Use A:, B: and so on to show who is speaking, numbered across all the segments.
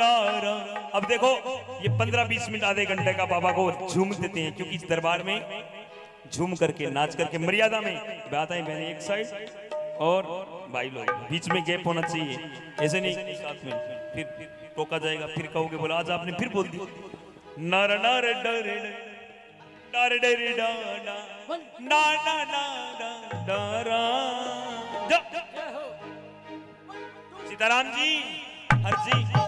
A: अब देखो, ये पंद्रह बीस मिनट आधे घंटे का बाबा को झूम देते हैं, क्योंकि इस दरबार में झूम करके, नाच करके, मर्यादा में, बात है बहने एक साइड, और भाई लोग, बीच में गैप होना चाहिए, ऐसे नहीं, साथ में, फिर टोका जाएगा, फिर कहोगे, बोला, आज आपने फिर बोल दिया। नर नर, डरे डरे, डा ना डरा सीताराम जी, हर जी।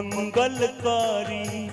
A: मंगलकारी।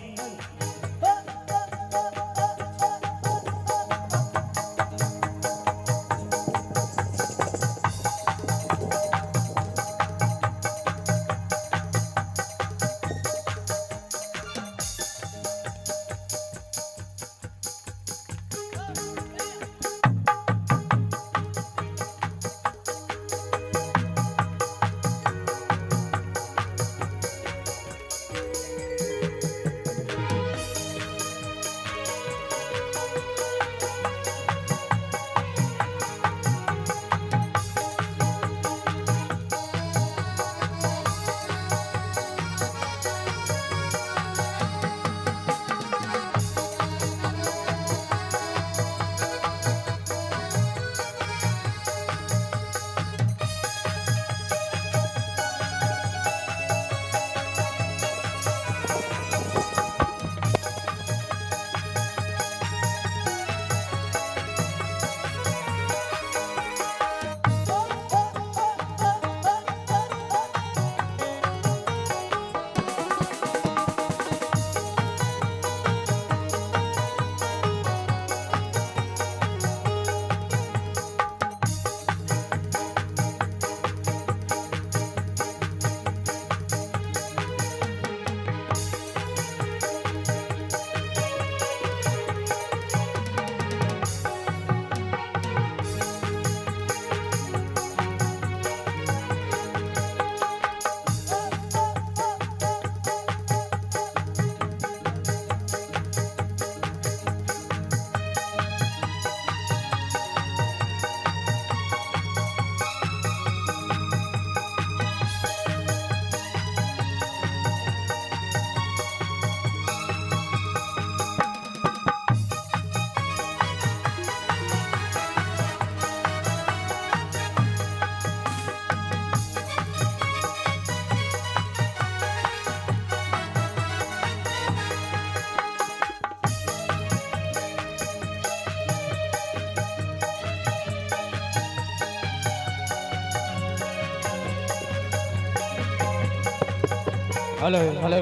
B: Hello hello.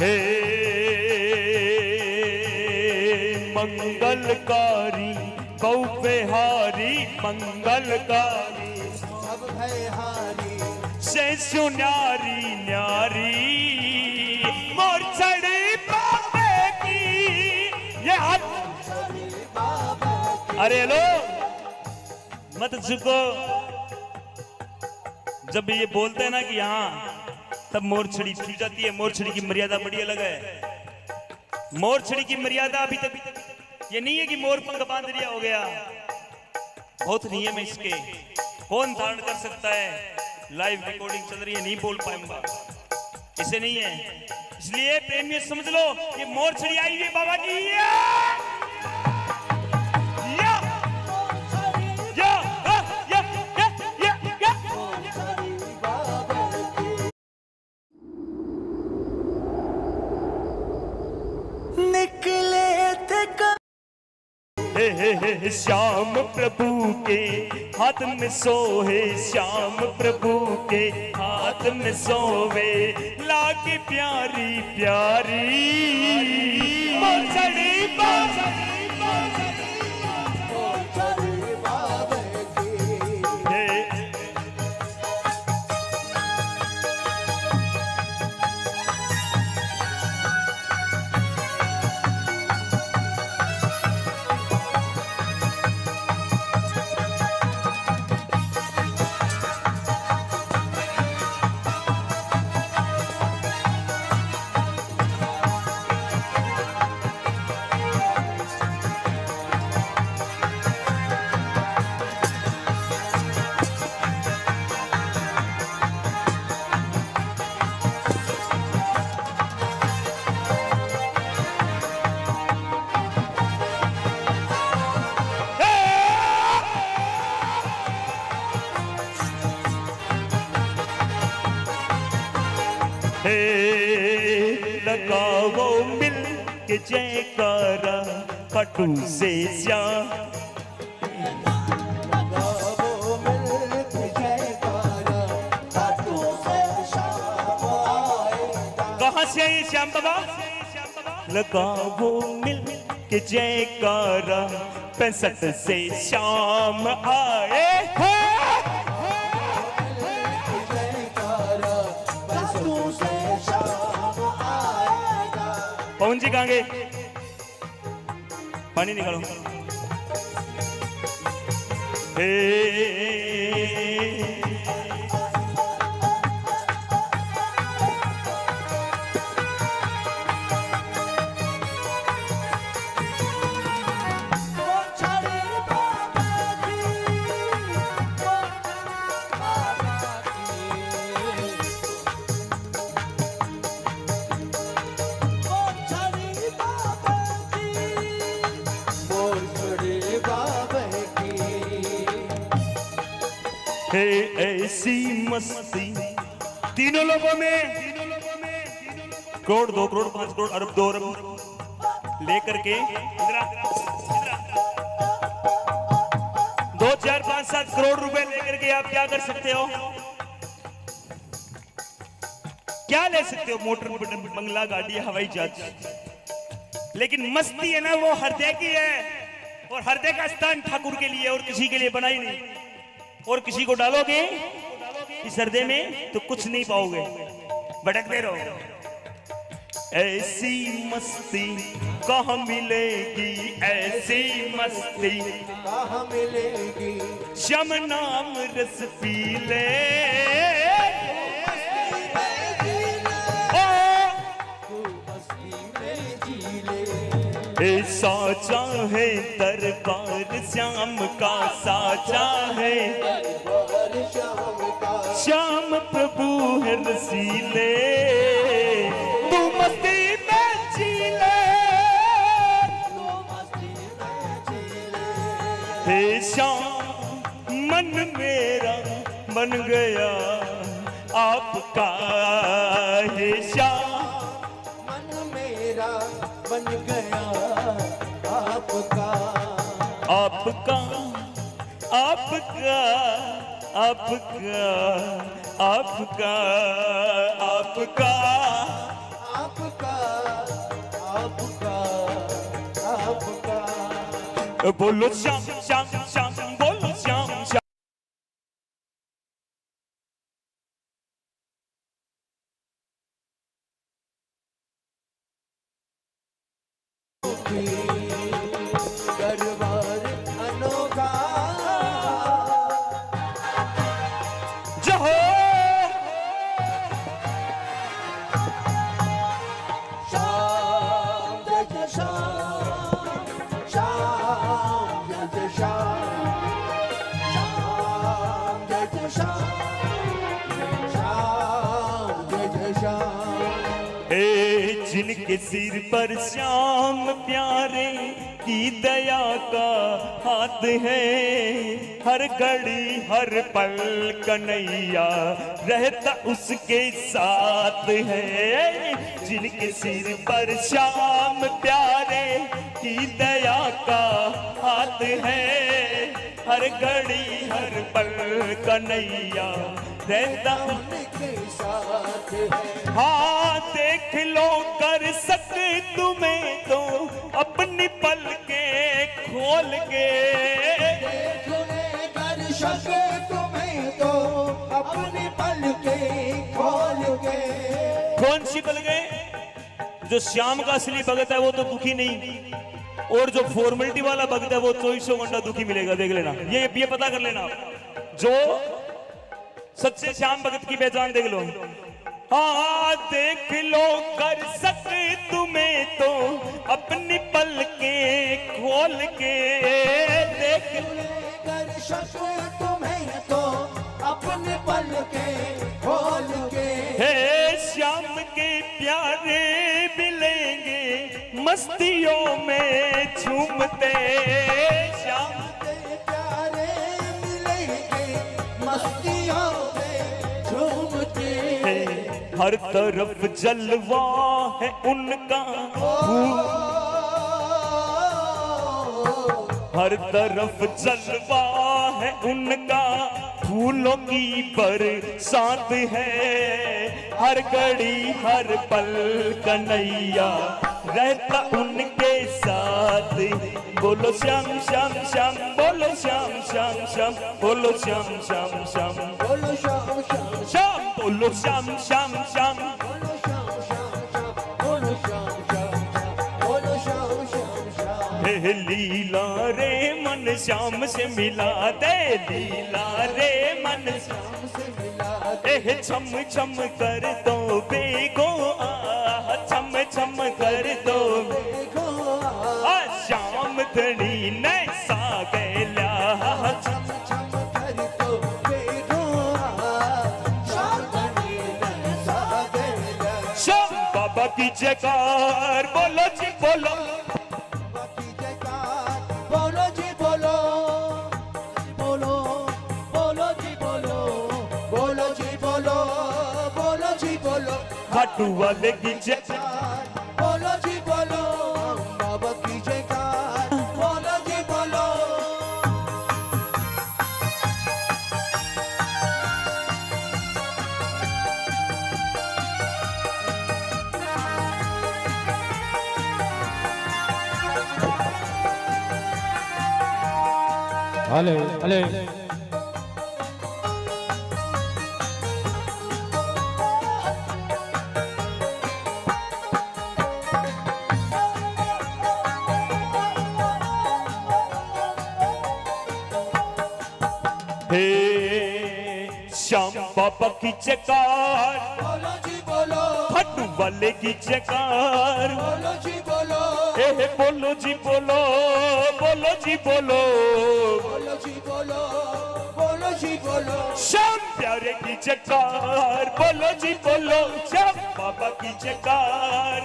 A: हे मंगल का मंगलकारी बहुविहारी मंगलकारी
B: सब हारी
A: सैसु न्यारी। मोर छड़ी बाबे की ये हाथ। अरे लो मत झुको। जब ये बोलते हैं ना कि यहाँ तब मोरछड़ी छूट जाती है। मोरछड़ी की मर्यादा बड़ी अलग है। मोरछड़ी की मर्यादा अभी तक ये नहीं है कि मोर पंख बाँध लिया हो गया। बहुत नियम है इसके। कौन धारण कर सकता है? लाइव रिकॉर्डिंग चल रही है, नहीं बोल पाऊँगा। इसे नहीं है। इसलिए प्रेमी समझ लो ये मोर छड़ी आई है बाबा की श्याम प्रभु के हाथ में सोहे श्याम प्रभु के हाथ में सोवे। लागे प्यारी प्यारी। बांसुरी, बांसुरी, हे। लगाओ मिल के जयकारा कटू से श्याम
B: मिलत से
A: आई श्याम बाबा? लगाओ मिल के जयकारा पैंसठ से शाम आए।
B: जयकारा
A: कहाँ गए पानी निकालो हे हे ऐसी मस्ती। तीनों लोगों में करोड़, दो करोड़, पाँच करोड़, अरब, दो अरब लेकर के। दो, चार, पाँच, सात करोड़ रुपए लेकर के आप क्या कर सकते हो? क्या ले सकते हो? मोटर बंगला, गाड़ी, हवाई जहाज़। लेकिन मस्ती है ना, वो हृदय की है। और हृदय का स्थान ठाकुर के लिए और किसी के लिए बनाई नहीं। और किसी को डालोगे इस हृदय में तो कुछ नहीं पाओगे। भटकते रहो। ऐसी मस्ती कहा मिलेगी? ऐसी मस्ती
B: कहा मिलेगी?
A: शम नाम रस पी ले। साचा है दरबार श्याम का साचा है। श्याम प्रभु है रसीले। तू मस्ती में जी ले
B: तू मस्ती में जी ले
A: हे श्याम, मन मेरा बन गया आपका। हे श्याम।
B: बन गया आपका।
A: आपका आपका आपका आपका आपका।
B: आपका आपका आपका।
A: बोलो श्याम श्याम श्याम बोलो। जिनके सिर पर श्याम प्यारे की दया का हाथ है। हर घड़ी, हर पल कन्हैया रहता उसके साथ है। जिनके सिर पर श्याम प्यारे की दया का हाथ है। हर घड़ी, हर पल कन्हैया रहता
B: उनके साथ है,
A: देख लो, कर सक तुम्हें तो अपनी पल के खोल के।
B: कर सके तुम्हें तो अपने पल के खोल के
A: कौन सी पल गए? जो श्याम का असली भगत है, वो तो दुखी नहीं। और जो फॉर्मेलिटी वाला भगत है, वो चौबीसों घंटा दुखी मिलेगा। देख लेना। ये ये पता कर लेना। आप। जो सच्चे श्याम भगत की पहचान देख लो। हाँ देख लो कर सक तुम्हें तो अपनी पल के खोल के। देख
B: कर सके तुम्हें तो अपने पल के खोल के।
A: हे श्याम के प्यारे मिलेंगे मस्तियों में झूमते हर तरफ़ जलवा है उनका हर तरफ़ जलवा है उनका फूलों की बरसात है। हर घड़ी हर पल कन्हैया रहता उनके साथ। बोलो श्याम श्याम श्याम बोलो श्याम श्याम श्याम बोलो श्याम श्याम श्याम।
B: बोलो शाम शाम
A: श्याम! बोलो श्याम श्याम श्याम। लीला रे मन श्याम से मिला दे लीला रे मन
B: श्याम। से मिला
A: एह छम छम कर दो बेगो आ, छम छम कर दो बाबा की जयकार बोलो जी बोलो
B: बाकी
C: Hale, hale.
A: हे श्याम बाबा की जयकार
B: बोलो जी बोलो।
A: खाटू वाले की जयकार।
B: बोलो जी बोलो
A: ए बोलो जी बोलो बोलो जी बोलो
B: बोलो जी बोलो बोलो जी बोलो
A: श्याम प्यारे की जयकार बोलो जी बोलो श्याम बाबा की जयकार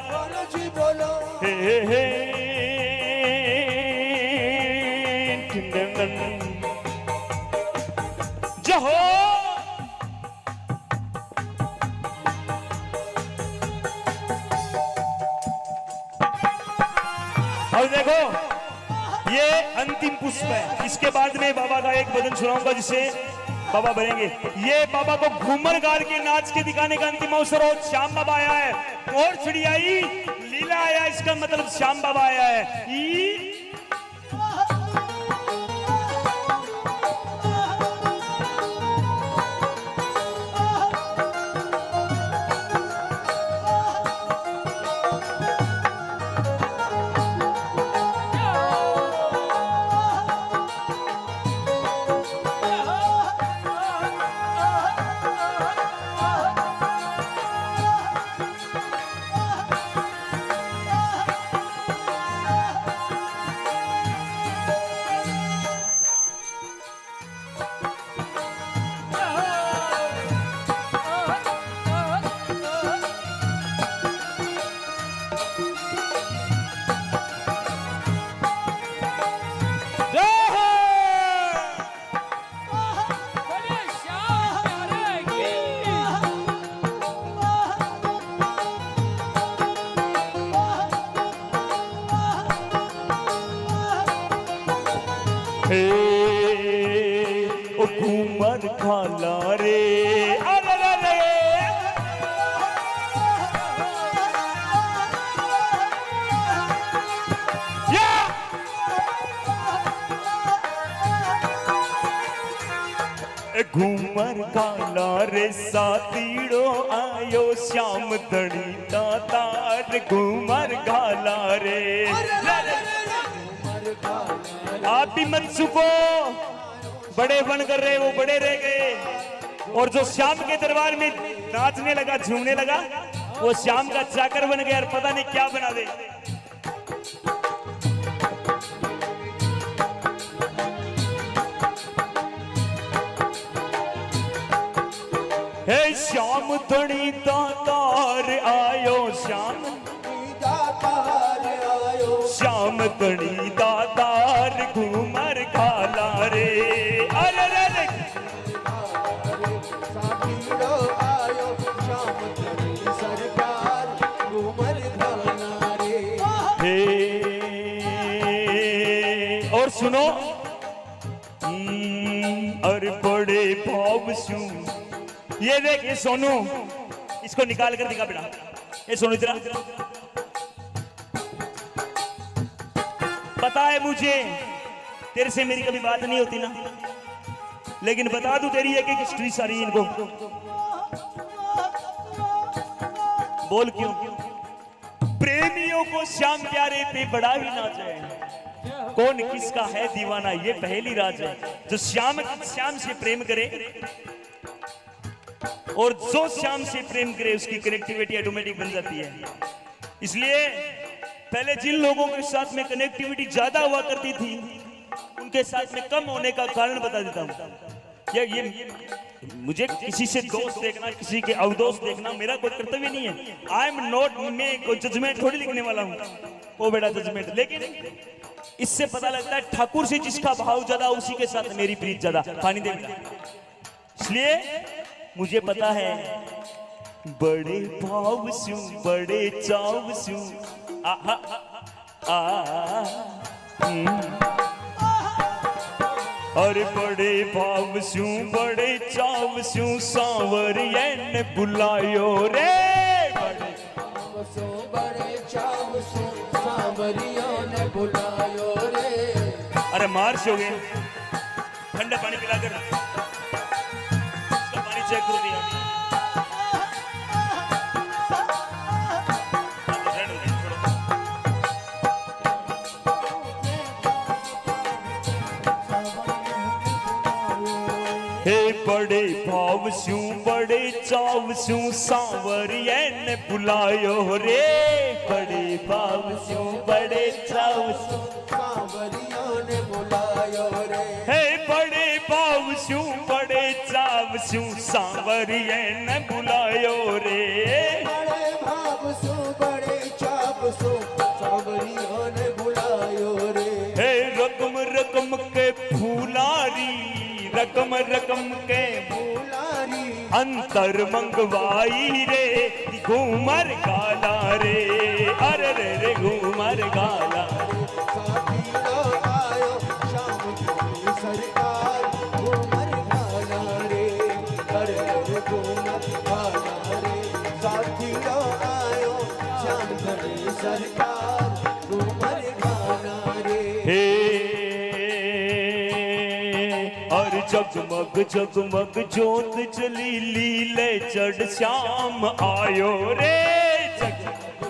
A: अंतिम पुष्प है। इसके बाद में बाबा का एक वज़न सुनाऊँगा जिसे बाबा बनेंगे। ये बाबा को घूमर गार के नाच के दिखाने का अंतिम अवसर हो श्याम बाबा आया है। और चिड़ियाई लीला आया इसका मतलब श्याम बाबा आया है। घूमर खाला रे। अरे घूमर काला रे सातीड़ो आयो श्याम धड़ी तातार घूमर काला रे। आप सुको बड़े बन कर रहे वो बड़े रह गए। और जो श्याम के दरबार में नाचने लगा झूमने लगा वो श्याम का चाकर बन गया और पता नहीं क्या बना दे। हे श्याम धनी तातार आयो श्याम।
B: दातार आयो।
A: श्याम धनी दातार घूमर खाला। भाव सू ये देख, ये सोनू। इसको निकाल कर दिखा बेटा। ये सोनू इधर पता है मुझे, तेरे से मेरी कभी बात नहीं होती ना। लेकिन बता दू तेरी एक एक हिस्ट्री सारी इनको। बोल क्यों? प्रेमियों को श्याम प्यारे पे बड़ा ही नाच है कौन किसका है दीवाना? ये पहली राज है, जो श्याम श्याम से प्रेम करे और जो श्याम से प्रेम करे, उसकी कनेक्टिविटी ऑटोमेटिक बन जाती है। इसलिए पहले जिन लोगों के साथ में कनेक्टिविटी ज़्यादा हुआ करती थी, उनके साथ में कम होने का कारण बता देता हूँ। ये ये मुझे किसी से दोस्त देखना, किसी के अवदोष देखना, मेरा कोई कर्तव्य नहीं है। आई एम नॉट मैं कोई जजमेंट थोड़ी लिखने वाला हूँ। वो बेटा जजमेंट लेकिन इससे पता लगता है ठाकुर से जिसका भाव ज़्यादा उसी के साथ मेरी प्रीत ज़्यादा। पानी दे इसलिए मुझे पता है बड़े भाव सू बड़े चाव सू। आ, हम्म। बड़े भाव सू बड़े चाव सू सांवरियन बुलायो
B: बुलायो रे
A: अरे मार से हो गए ठंडा पानी पिलाकर इसका पानी चेक करो दिया। बड़े भाव सू बड़े चाव सू सांवरियन बुलायो रे। बड़े भाव सू, बड़े चाव सू
B: सांवरियों ने बुलायो रे।
A: हे बड़े भाव सू, बड़े चाव सू सांवरियन बुलायो रे।
B: बड़े बड़े सांवरियों ने बुलायो रे।
A: रकम रकम के फूलारी रकम रकम के अंतर मंगवाई रे घूमर गाला रे। अरे रे घूमर गाला। जगमग जगमग जोत जली लीले चढ़ श्याम आयो रे जग।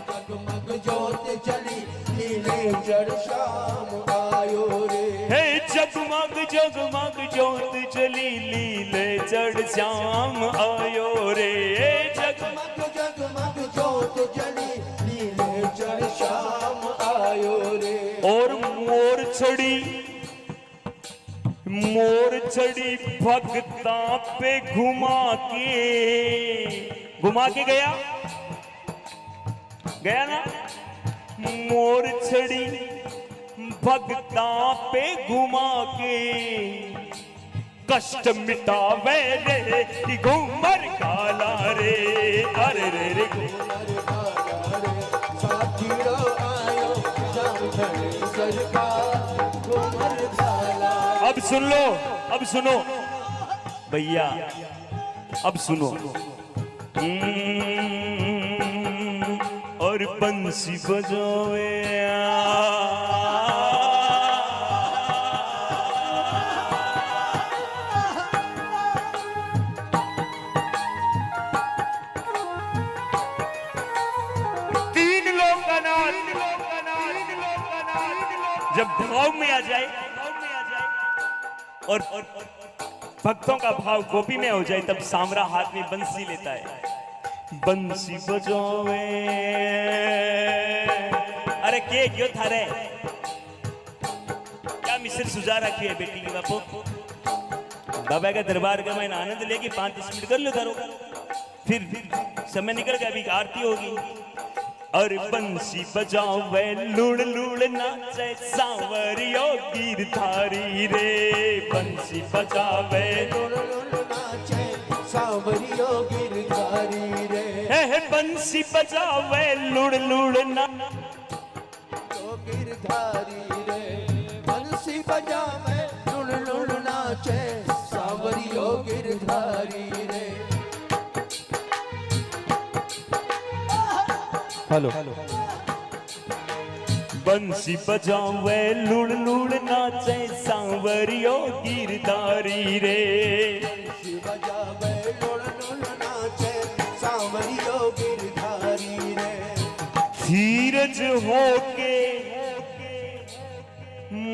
B: जगमग जोत जली नीले जड़ शाम आयो रे
A: हे जगमग जगमग जोत जली लीले चढ़ श्याम आयो रे जगमग
B: जगमग जोत जली नीले जड़ शाम आयो रे
A: और मोर चढ़ी मोर चढ़ी भक्ता पे घुमा के। घुमा के गया? गया ना? मोर चढ़ी भक्ता पे घुमा के। कष्ट मिटावे रे घूमर काला रे। अरे रे रे सुन लो अब सुनो। भैया अब सुनो। हम्म, और बंसी बजावे जब भाव में आ जाए और भक्तों का भाव गोपी में हो जाए, तब सामरा हाथ में बंसी लेता है। बंसी बजावे। अरे, के, क्यों थारे? क्या मिस्र सुझा रखी है बेटी की बापू? बाबा का दरबार का मैंने आनंद लेके पाँच दस मिनट कर लो करो फिर समय निकल गया, अभी आरती होगी। और बंसी बजावे लुड़ लुड़ नाचे सांवरियो गिरधारी रे। बंसी बजावे
B: लुल लुल नाचे सांवरियो गिरधारी रे।
A: बंसी बजावे लुड़ लुड़ ना
B: यो गिरधारी रे। बंसी बजावे लुल लुल नाचे सांवरियो गिरधारी रे।
A: हेलो बंसी बजावे लुड़ लुड़ नाचे सांवरियो गिरधारी रे। धीरज होके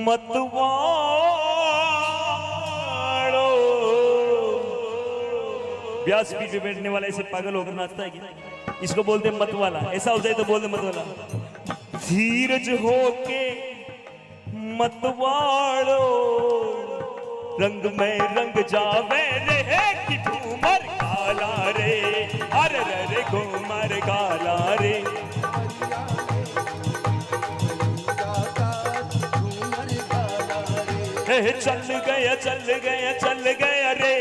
A: मतवाड़ो। व्यास पीठ पे बैठने वाला ऐसे पागल होकर नाचता है क्या? इसको बोलते हैं मतवाला। ऐसा हो जाए तो बोलते मतवाला। धीरज हो होके मतवाड़ो रंग में रंग जावे रे कि घूमर काला रे, अरे रे घूमर काला रे। चल गया चल गया चल गया रे।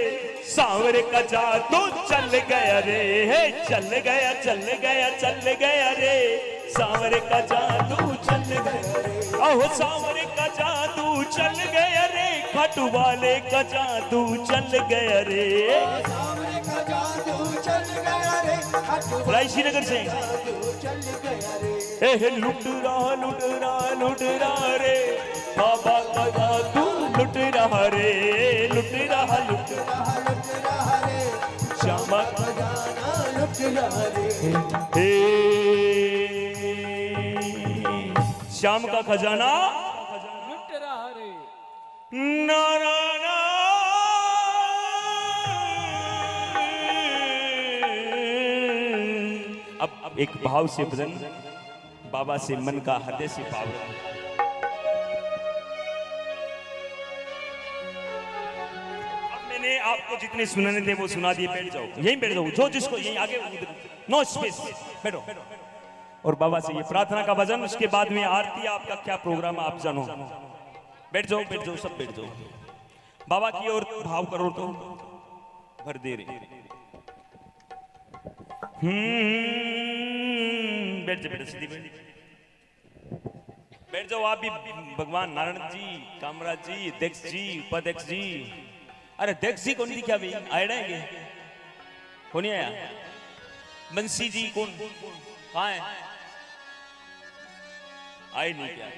A: सांवरे का जा जादू चल गया रे, हे चल गया चल गया चल गया रे। सांवरे का जादू चल गया रे। सांवरे का जादू चल गया रे खटू वाले का जादू चल गया रे। रायशी नगर से। ए लुट रहा लुट रहा लुट रहा रे। बाबा का जादू लुट रहा रे, लुट रहा, लुट हे श्याम का खजाना।
C: लुट रहा रे
A: नारायण। अब एक भाव से भजन बाबा से मन का हृदय से पावन आपको जितने सुनाने थे वो सुना दिए बैठ जाओ। यहीं बैठ जाओ जो जिसको यहीं आगे नो स्पेस बैठो। और बाबा से ये प्रार्थना का भजन उसके बाद में आरती आपका क्या प्रोग्राम आप जानो। बैठ जाओ बैठ जाओ सब बैठ जाओ। बाबा की ओर भाव करो तो। भर दे रहे। हम्म बैठ जाओ बैठ जाओ, बैठ बैठ जाओ आप भी भगवान नारायण जी कामराज जी अध्यक्ष जी उपाध्यक्ष जी। अरे देख जी कौन दिखा भाई आए रहेंगे कौन आया? बंसी जी कौन? कहा है? आए नहीं क्या?